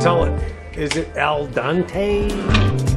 Tell it, is it al dente?